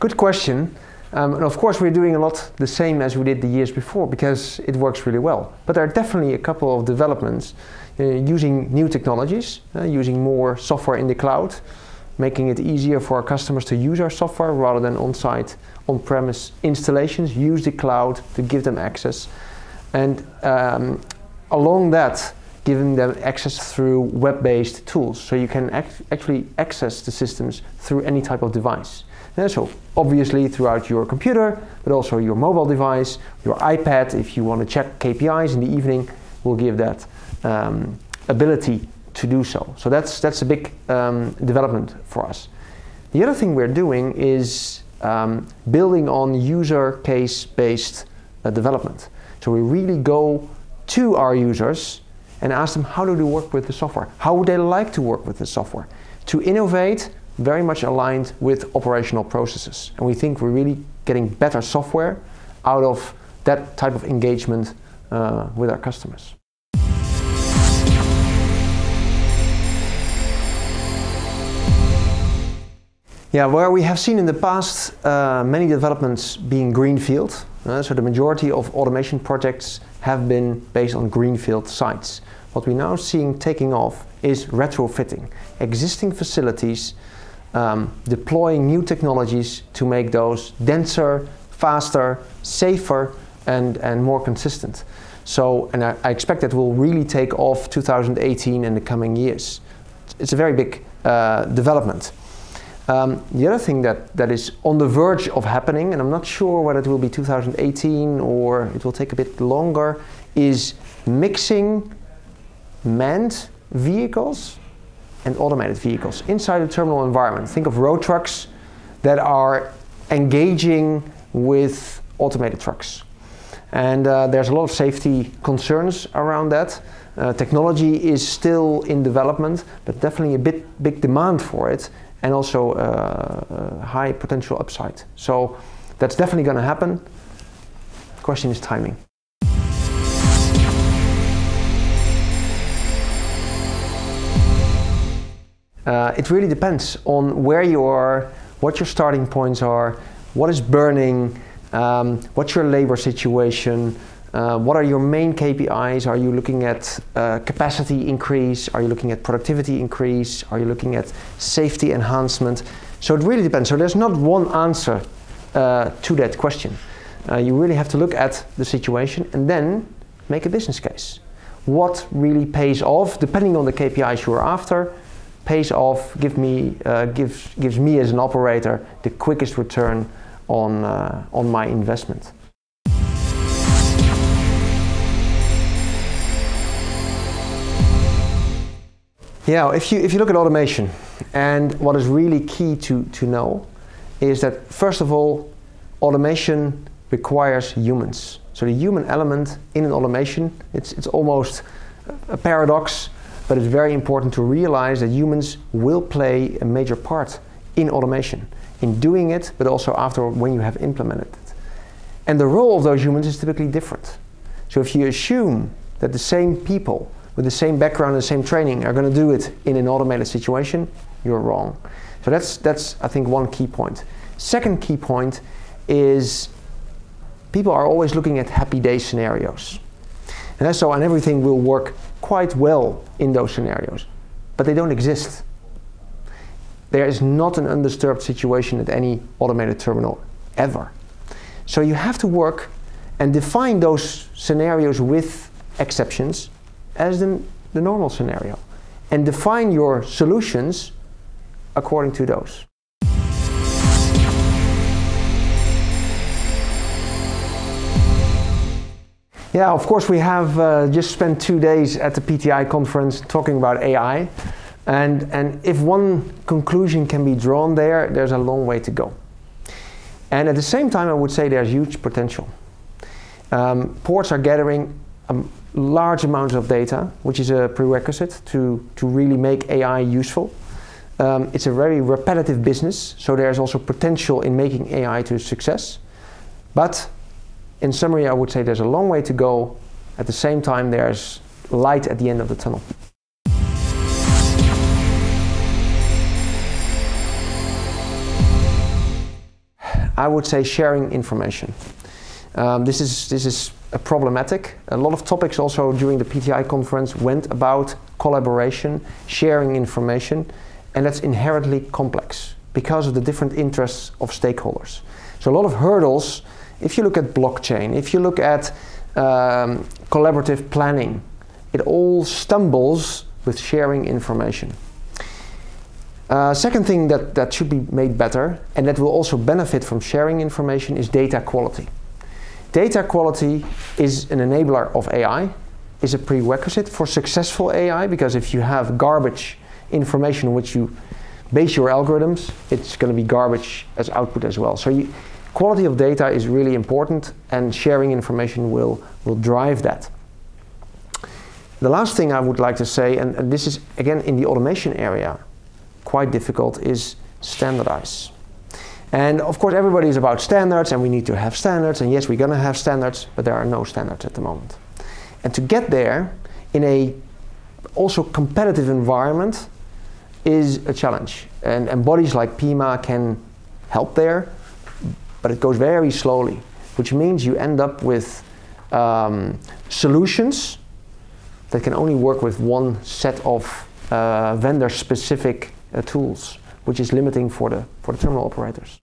Good question. Um, and of course, we're doing a lot the same as we did the years before because it works really well. But there are definitely a couple of developments uh, using new technologies, uh, using more software in the cloud, making it easier for our customers to use our software rather than on site, on premise installations, use the cloud to give them access. And um, along that, giving them access through web based tools. So you can act actually access the systems through any type of device. And so, obviously, throughout your computer, but also your mobile device, your iPad, if you want to check KPIs in the evening, will give that um, ability to do so. So that's that's a big um, development for us. The other thing we're doing is um, building on user case based uh, development. So we really go to our users and ask them how do they work with the software? How would they like to work with the software? To innovate, very much aligned with operational processes. And we think we're really getting better software out of that type of engagement uh, with our customers. Yeah, where we have seen in the past uh, many developments being greenfield. Uh, so the majority of automation projects have been based on greenfield sites. What we're now seeing taking off is retrofitting existing facilities, um, deploying new technologies to make those denser, faster, safer, and, and more consistent. So, and I, I expect that will really take off 2018 and the coming years. It's a very big uh, development. Um, the other thing that, that is on the verge of happening, and I'm not sure whether it will be 2018 or it will take a bit longer, is mixing manned vehicles and automated vehicles inside a terminal environment. Think of road trucks that are engaging with automated trucks. And uh, there's a lot of safety concerns around that. Uh, technology is still in development, but definitely a bit big demand for it and also uh, high potential upside. So that's definitely going to happen. Question is timing. Uh, it really depends on where you are, what your starting points are, what is burning, um, what's your labor situation, uh, what are your main KPIs? Are you looking at uh, capacity increase? Are you looking at productivity increase? Are you looking at safety enhancement? So it really depends. So there's not one answer uh, to that question. Uh, you really have to look at the situation and then make a business case. What really pays off, depending on the KPIs you're after, pays off, give me, uh, gives, gives me as an operator the quickest return on, uh, on my investment. Yeah, if you, if you look at automation, and what is really key to, to know is that first of all, automation requires humans. So the human element in an automation, it's, it's almost a paradox, but it's very important to realize that humans will play a major part in automation, in doing it, but also after when you have implemented it. And the role of those humans is typically different. So if you assume that the same people with the same background and the same training are going to do it in an automated situation, you're wrong. So that's, that's I think, one key point. Second key point is people are always looking at happy day scenarios. And so, and everything will work quite well in those scenarios, but they don't exist. There is not an undisturbed situation at any automated terminal ever. So you have to work and define those scenarios with exceptions as the, the normal scenario and define your solutions according to those. Yeah, of course, we have uh, just spent two days at the PTI conference talking about AI. And, and if one conclusion can be drawn there, there's a long way to go. And at the same time, I would say there's huge potential. Um, ports are gathering um, large amounts of data, which is a prerequisite to, to really make AI useful. Um, it's a very repetitive business, so there's also potential in making AI to a success. But in summary, I would say there's a long way to go. At the same time, there's light at the end of the tunnel. I would say sharing information. Um, this is this is a problematic. A lot of topics also during the PTI conference went about collaboration, sharing information, and that's inherently complex because of the different interests of stakeholders. So a lot of hurdles. If you look at blockchain, if you look at um, collaborative planning, it all stumbles with sharing information. Uh, second thing that, that should be made better and that will also benefit from sharing information is data quality. Data quality is an enabler of AI, is a prerequisite for successful AI because if you have garbage information which you base your algorithms, it's going to be garbage as output as well. So you, quality of data is really important and sharing information will, will drive that. The last thing I would like to say, and, and this is again in the automation area, quite difficult, is standardize. And of course, everybody is about standards, and we need to have standards. And yes, we're going to have standards, but there are no standards at the moment. And to get there in a also competitive environment is a challenge. And, and bodies like PEMA can help there, but it goes very slowly, which means you end up with um, solutions that can only work with one set of uh, vendor-specific uh, tools, which is limiting for the, for the terminal operators.